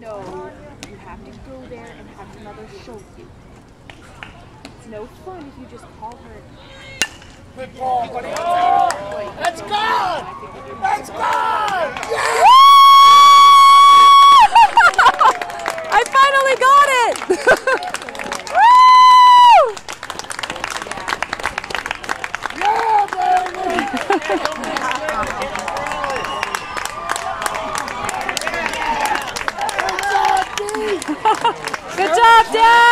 No, you have to go there and have your mother show you. It's no fun if you just call her. Job, Dad!